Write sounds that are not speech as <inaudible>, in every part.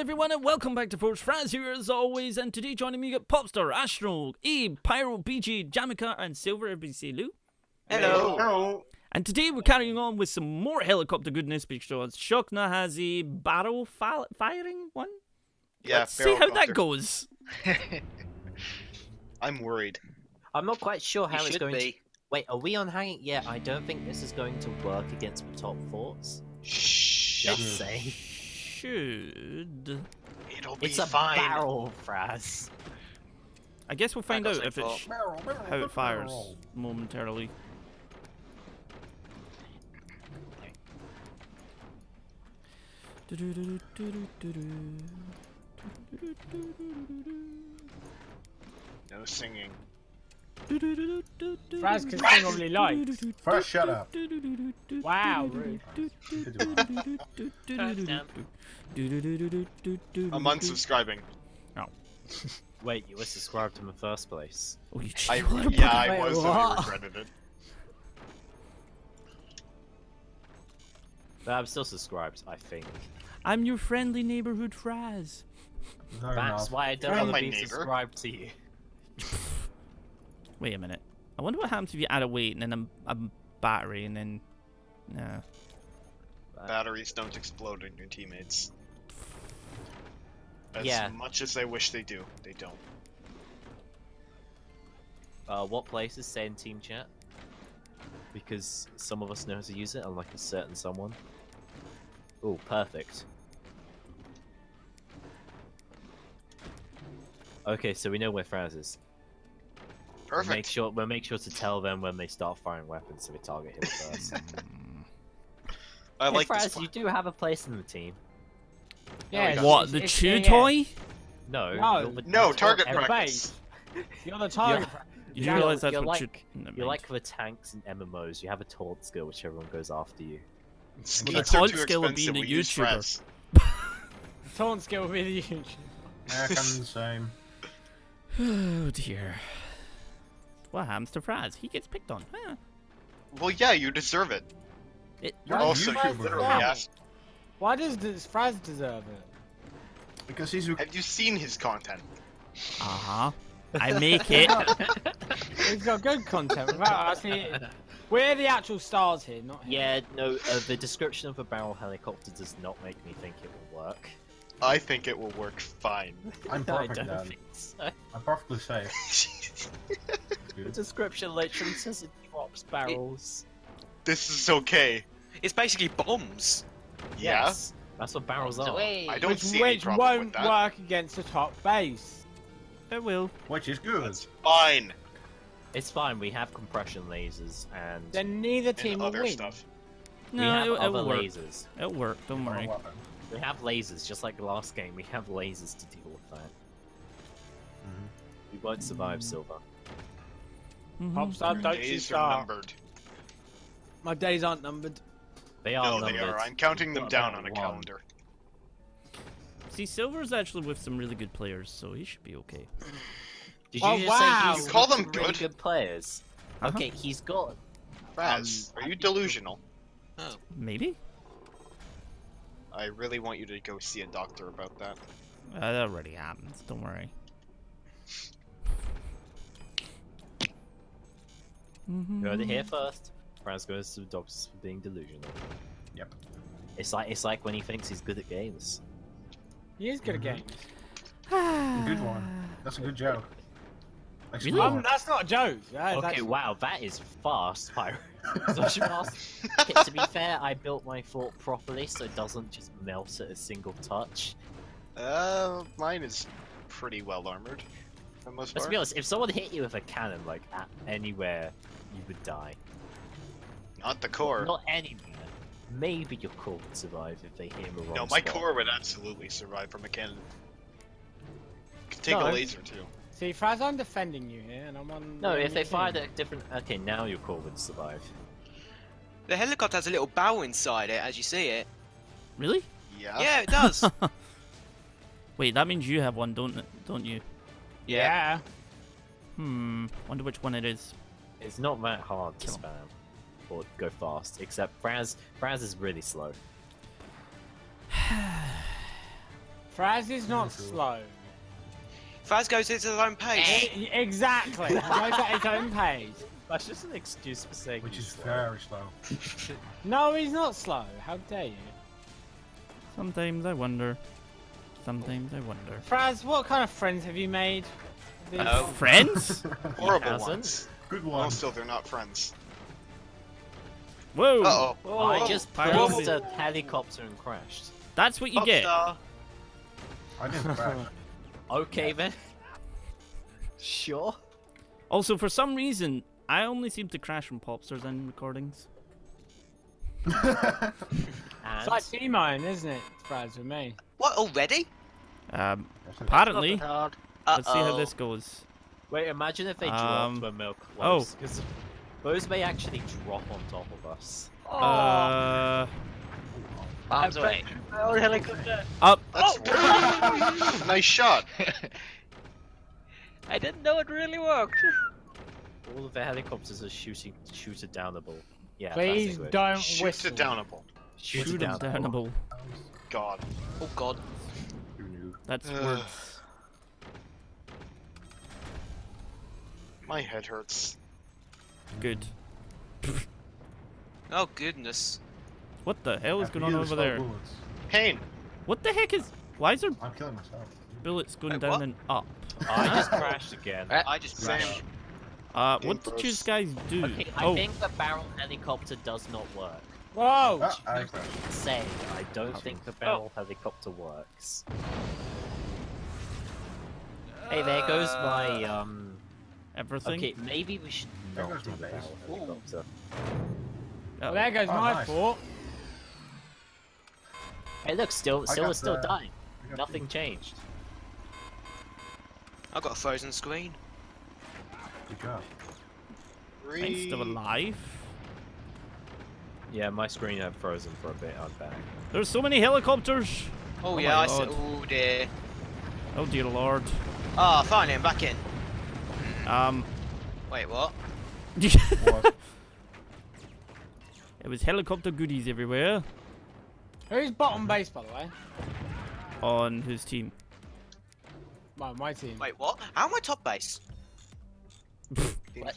everyone, and welcome back to Forts Fraz here as always. And today joining me, you got Popstar, Astro, Abe, Pyro, BG, Jamaica, and Silver. Everybody say Lou. Hello. Hello. And today we're carrying on with some more helicopter goodness because Shokna has a barrel firing one. Yeah, Let's see how that goes. <laughs> I'm worried. I'm not quite sure how You it's should going to. be. Wait, are we on hanging? Yeah, I don't think this is going to work against top forts. Shh. Just say. Should. It'll be It's a fine. barrel, Fraz. I guess we'll find got out if something it's Barrel, barrel, how it fires momentarily. No singing. Fraz can sing all he likes. First, shut up. Wow, rude. I'm unsubscribing. Oh. <laughs> Wait, you were subscribed in the first place. Oh, you I, cheated. yeah, I Wait, was and I regretted it. But I'm still subscribed, I think. I'm your friendly neighborhood Fraz. That's not. why I don't want my to be neighbor. subscribed to you. <laughs> Wait a minute. I wonder what happens if you add a weight and then a, a battery and then. No. Batteries don't explode in your teammates. As Yeah. much as I wish they do, they don't. Uh, what place is in team chat? Because some of us know how to use it, unlike a certain someone. Oh, perfect. Okay, so we know where Fraz is. We'll Make sure we'll make sure to tell them when they start firing weapons, so we target him first. <laughs> I hey, like Fraz, this. you do have a place in the team. Yeah, got What, the it's- chew yeah, yeah. toy? No, No. the- No, you're target practice. You're the target. You You're- realize that's you're what like- you. never You're like the tanks and MMOs. You have a taunt skill, which everyone goes after you. Skeets the are taunt skill of expensive, being a YouTuber. Fraz. <laughs> Taunt skill with you. Yeah, kind of the same. <sighs> Oh dear. What happens to Fraz? He gets picked on. Huh. Well, yeah, you deserve it. It, You're also, you literally asked. Why does does Fraz deserve it? Because he's. Have you seen his content? uh huh. I <laughs> make it. He's got good content. Without actually, we're the actual stars here, not him. Yeah, no, uh, the description of a barrel helicopter does not make me think it will work. I think it will work fine. <laughs> I'm I perfect don't then. think so. I'm perfectly safe. <laughs> The description literally says it drops barrels. this is okay. It's basically bombs. Yeah. Yes, that's what barrels are. I don't which, see any which problem won't with that. work against the top base. it will. Which is good. That's fine. It's fine. We have compression lasers and Then neither team And will other win. stuff. we No, have it, it other will work. lasers. It'll work. Don't worry. We have lasers, just like the last game. We have lasers to deal with that. Mhm. We won't survive, Silver. Popstar, Your don't you days are start. numbered. My days aren't numbered. They are No, they are. I'm counting them down on a one. calendar. See, Silver's actually with some really good players, so he should be okay. Did Oh, you just wow. say he's call them some really good? good players? Uh-huh. Okay, he's got. Raz, Um, are you delusional? Maybe. I really want you to go see a doctor about that. Uh, that already happens. Don't worry. You heard it here first. Franz goes to the doctors for being delusional. Yep. It's like it's like when he thinks he's good at games. He is good at Mhm. games. A good one. That's a good joke. Really? Um, that's not a joke. That is Okay, actually- wow, that is fast, Pyro. <laughs> <laughs> Such fast. Okay, to be fair, I built my fort properly so it doesn't just melt at a single touch. Uh, mine is pretty well armored. For the most Let's be honest, if someone hit you with a cannon, like, at anywhere, you would die. Not the core. Not anywhere. Maybe your core would survive if they hit him a wrong No, my spot. core would absolutely survive from a cannon. Could take No. a laser too. See, Fraz, I'm defending you here, and I'm on. No, if they team. fired at different... Okay, now your core would survive. The helicopter has a little bow inside it, as you see it. Really? Yeah. Yeah, it does. <laughs> Wait, that means you have one, don't? Don't you? Yeah. Hmm. Wonder which one it is. It's not that hard to Kill 'em. spam or go fast, except Fraz. Fraz is really slow. <sighs> Fraz is not <laughs> slow. Faz goes at his own pace. E- exactly. He goes at his own pace. <laughs> That's just an excuse for saying Which he's is slow. very slow. <laughs> No, he's not slow. How dare you? Sometimes I wonder. Sometimes I wonder. Fraz, what kind of friends have you made? These- Oh. Friends? Horrible ones. Good Well, still, they're not friends. Whoa! Uh oh. I just Pyro- placed a helicopter and crashed. That's what you get. I didn't crash. <laughs> Okay then. Sure. Also, for some reason, I only seem to crash from popsters in recordings. And It's like T-Mine, isn't it, Fraz, with me? What already? Um, That's it. apparently, let's see how this goes. Wait, imagine if they Um, dropped when milk oh. close. Because those may actually drop on top of us. Uh, Bombs away. Oh, helicopter. up. That's <laughs> nice shot. <laughs> I didn't know it really worked. All of the helicopters are shooting shoot it downable. Yeah. Please don't Shoot whistle. it downable. Shoot, Shoot it him downable. downable. God. Oh god. Who knew? That's Ugh. words. My head hurts. Good. Oh goodness. What the hell is After going on over there? bullets. Pain. What the heck is? Why is there I'm killing myself. bullets going Wait, down what? and up? I just crashed again. Uh, <laughs> I just Same. crashed. Uh, Game what did you guys do? Okay, I oh, think the barrel helicopter does not work. Whoa! Ah, I. Say, I don't think the barrel helicopter works. Hey, there goes my um. Everything. Okay, maybe we should There not goes do my the base. barrel helicopter. Well, there goes Oh, my nice. fort. Hey, look, still, I still, got it's still the- dying. I got Nothing changed. I got a frozen screen. Good job. I'm still alive. Yeah, my screen had frozen for a bit. I'm back. There's so many helicopters. Oh, Oh yeah, I said. Oh dear. Oh dear lord. Ah, finally I'm back in. Um, Wait, what? What? <laughs> it was helicopter goodies everywhere. Who's bottom base, by the way? On whose team? My, my team. Wait, what? How am I top base? <laughs>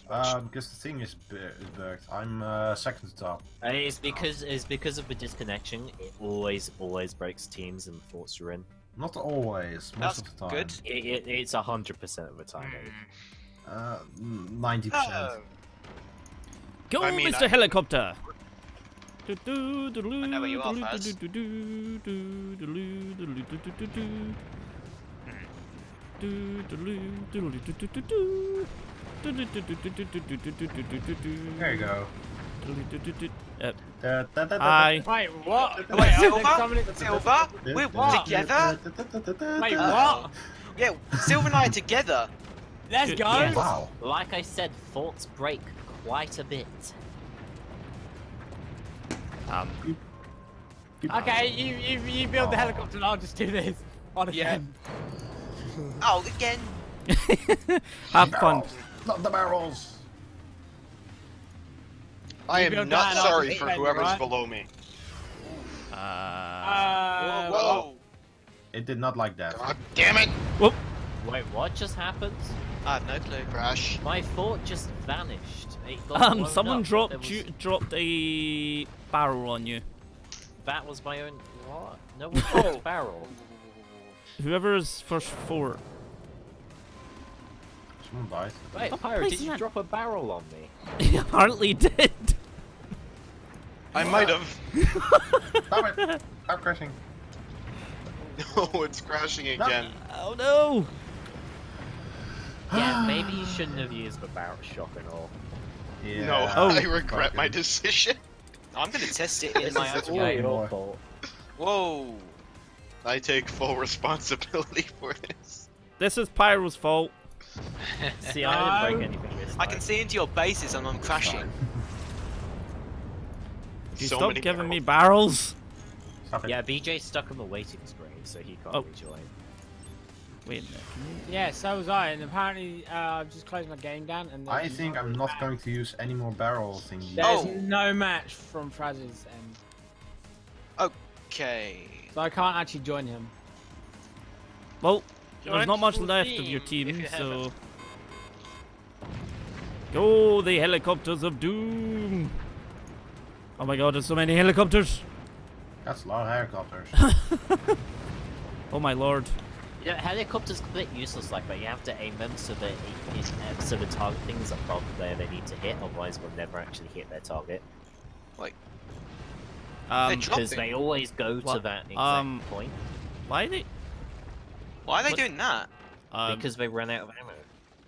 Uh, because the thing is, is bugged. I'm uh, second to top. Uh, It's because it's because of the disconnection. It always, always breaks teams and forts you're in. Not always, most That's of the time. good. It, it, it's a hundred percent of the time. Maybe. Uh, ninety percent. Oh. Go, I mean, Mr. I- Helicopter. I I know where you are, Faz. There you go. Uh, Hi. Wait, what? Wait, Wait, I think Silver? somebody... Silver? da, We're da, together? Wait, da. what? Yeah, Silver and I are together. Let's go! yes. Wow. Like I said, forts break quite a bit. um, Okay, you, you, you build the helicopter and I'll just do this. On a Yeah. <laughs> Oh, again. <laughs> have fun. Barrels, Not the barrels. I You am not that sorry for defend, whoever's right? below me. Uh, Uh, Whoa. Whoa. It did not like that. God damn it! Wait, what just happened? I have no clue. Crash. My fort just vanished. It got um, someone up, dropped was- you, dropped a barrel on you. That was my own. What? No one <laughs> dropped a barrel. Whoever is first four. Someone died. Wait, Stop Pyro, did you that- drop a barrel on me? <laughs> He apparently did. I might have. Damn it! I'm crashing. <laughs> No, it's crashing again. Oh no! Yeah, <gasps> maybe you shouldn't have used the barrel shotgun or. Yeah. No, Oh. I regret my decision. I'm gonna test it <laughs> in my is own way. your fault. Whoa. I take full responsibility <laughs> for this. This is Pyro's fault. <laughs> See, I didn't break anything this time. I can see into your bases and I'm crashing. You So stop many giving me barrels. barrels. Stop it. Yeah, BJ's stuck on the waiting screen, so he can't Oh. rejoin. Wait a minute. yeah, so was I, and apparently uh, I've just closed my game down and I think I'm not match. going to use any more barrel thingies. There's Oh. no match from Fraz's end, Okay. so I can't actually join him. Well, Your there's not much actual left of your team, if team, you have so. it. Go the helicopters of doom! Oh my god, there's so many helicopters! That's a lot of helicopters. <laughs> Oh my lord. You know, helicopters are a bit useless like that. You have to aim them so that it, it, uh, so the target things are above where they need to hit. Otherwise, we'll never actually hit their target Um, drop because it. they always go to that exact Um, point why they? Why are they What? doing that? Um, because they run out of ammo.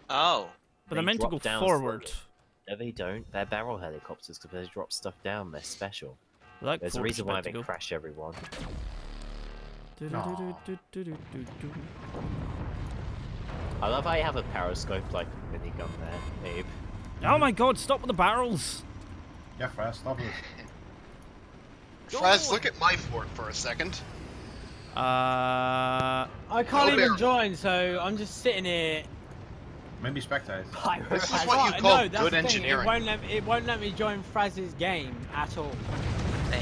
Oh. but they they're meant to go down forward. slowly. No, they don't. They're barrel helicopters because they drop stuff down. They're special. Like There's a reason why they go. crash everyone. I love how you have a periscope like minigun there, Abe. Oh my god, stop with the barrels! Yeah, Fred, stop it. <laughs> Fraz, look at my fort for a second. Uh, I can't No even barrel. join, so I'm just sitting here. Maybe spectate. This is what you call that's good engineering. It won't, let me, it won't let me join Fraz's game at all.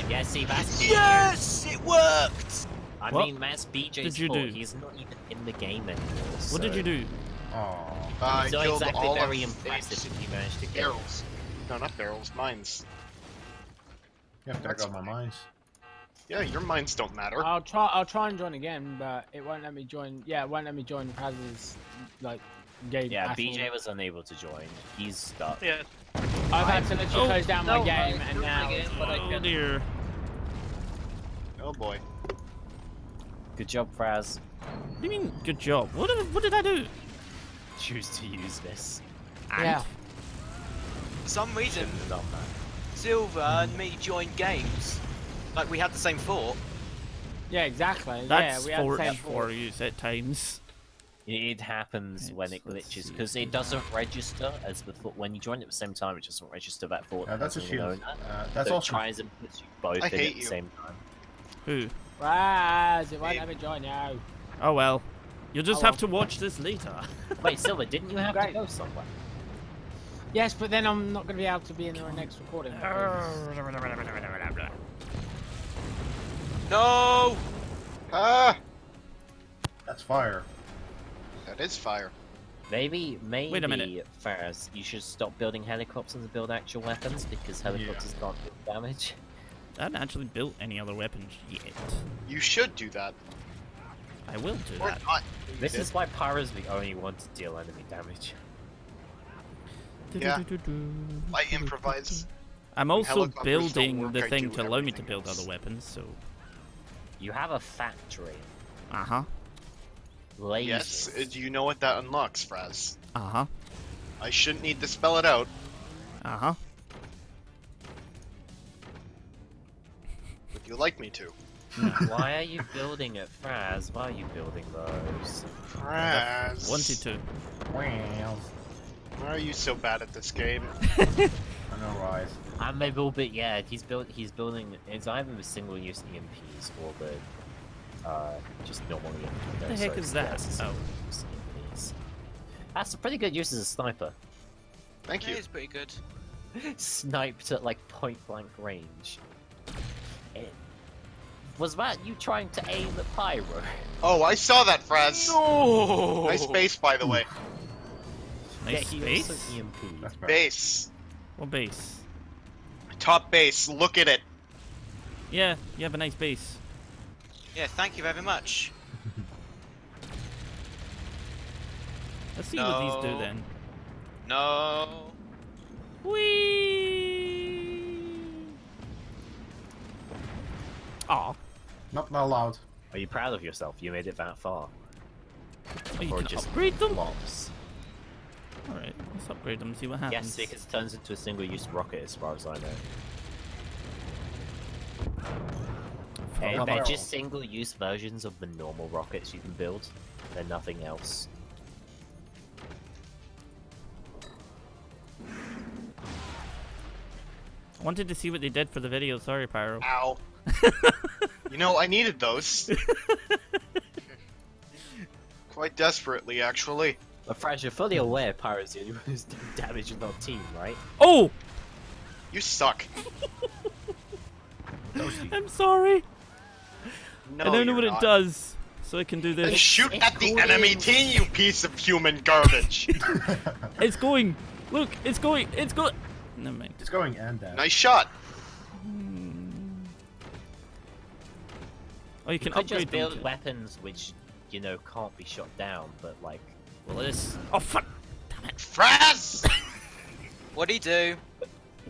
Yeah, see, that's Yes, it worked. I What mean, that's BJ's did you fault. do? He's not even in the game anymore. what did you do? Oh. I It's not killed exactly all very impressive if you managed to get barrels. No, not barrels, mines. You have to That's my fine. mines. Yeah, your mines don't matter. I'll try. I'll try and join again, but it won't let me join. Yeah, it won't let me join Fraz's like game. Yeah, at BJ all. was unable to join. He's stuck. Yeah. I've had to literally Oh, close down my game, I and do now. again, but I Oh can. dear. Oh boy. Good job, Fraz. What do you mean, good job? What did, what did I do? Choose to use this. Yeah. For some reason, Shouldn't have done that. Silver and me joined games. Like we had the same fort. Yeah, exactly. That's yeah, we had the for, same for fort. at times. It happens when it glitches because it doesn't register as the fort. When you join at the same time, it doesn't register that fort. Yeah, that's a as an shield. owner. Uh, that's so it also. tries and puts you both I in hate at the you. same time. Who? Fraz, it won't Hey. let join now. Oh well. You'll just Oh, have well. to watch this later. <laughs> Wait, Silver, didn't you have to go somewhere? Yes, but then I'm not going to be able to be in the next recording. No. Ah! That's fire. That is fire. Maybe, maybe, Wait a minute. Faraz, you should stop building helicopters and build actual weapons because helicopters can't do damage. I haven't actually built any other weapons yet. You should do that. I will do Or that. not. This is why Pyro's the only one to deal enemy damage. Yeah. I improvise. I'm also building the thing to allow me to build else. other weapons, so. You have a factory. Uh huh. Lasers. Yes, uh, do you know what that unlocks, Fraz? Uh huh. I shouldn't need to spell it out, Uh you like me to. Why are you building it, Fraz? Why are you building those? Fraz. Wanted to. Well, Why are you so bad at this game? <laughs> <laughs> I know, right? I'm a little bit, yeah. He's built. He's building. It's either the single-use EMPs or the uh, just normal EMPs. What the heck is that? Oh. EMPs. That's a pretty good use as a sniper. Thank you. It is pretty good. <laughs> Sniped at like point-blank range. It... Was that you trying to aim at Pyro? Oh, I saw that, Fraz. No. Nice base, by the way. Nice yeah, he also. EMP. Base. What base? Top base. Look at it. Yeah, you have a nice base. Yeah, thank you very much. <laughs> Let's see what these do then. No. Whee! Aw. Not that loud. Are you proud of yourself? You made it that far. Oh, you Or can just upgrade them? Flops. Alright, let's upgrade them and see what happens. Yes, because it turns into a single-use rocket, as far as I know. Hey, they're well. just single-use versions of the normal rockets you can build. They're nothing else. I wanted to see what they did for the video. Sorry, Pyro. Ow. <laughs> you know, I needed those. <laughs> Quite desperately, actually. But Fraz, you're fully aware Pyro's the only one who's <laughs> doing damage in our team, right? Oh! You suck. <laughs> I'm sorry. No, I don't know what not. it does. so I can do Then this. shoot it's at the cool. enemy team, you piece of human garbage. It's going. Look, it's going. It's going. Never mind. It's going and down. nice shot. Oh, you You can could upgrade just build them. to- weapons which, you know, can't be shot down, but like, Well, this. Oh fuck! Damn it! Fraz! <laughs> What'd he do?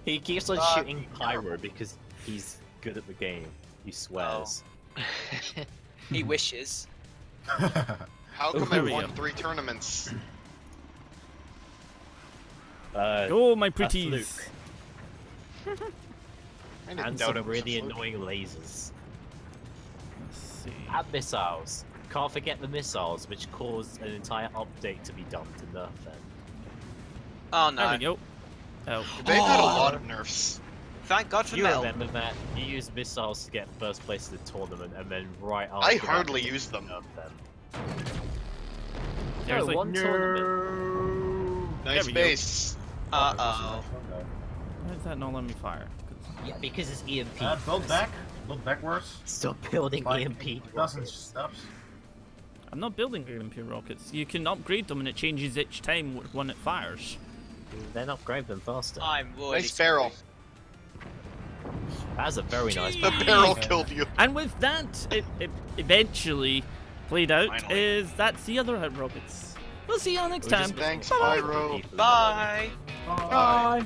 he keeps on Uh, shooting Pyro because he's good at the game. He swears. <laughs> He wishes. <laughs> How come I won go. three tournaments? Uh, Go, my a pretties. I didn't and doubt it some really annoying lasers. Let's. And missiles. Can't forget the missiles, which caused an entire update to be done to nerf them. Oh There we no. go. Oh. They've had a Oh. lot of nerfs. Thank God for You metal. remember that? You used missiles to get first place in the tournament, and then right after I hardly you used them. nerfed them. There's No, like one tournament. Nice base. Uh oh. Why does that not let me fire? Yeah, because it's EMP. Uh, build back. Build backwards. worse. Stop building Like, EMP Doesn't rockets. stops. I'm not building EMP rockets. You can upgrade them and it changes each time when it fires. Then upgrade them faster. I'm really Nice barrel. That's a very nice. The Jeez. barrel killed you. And with that, it, it eventually played out. Finally. Is that's the other hot rockets. We'll see you all next We time. Thanks, Bye-bye. Bye. Bye. Bye.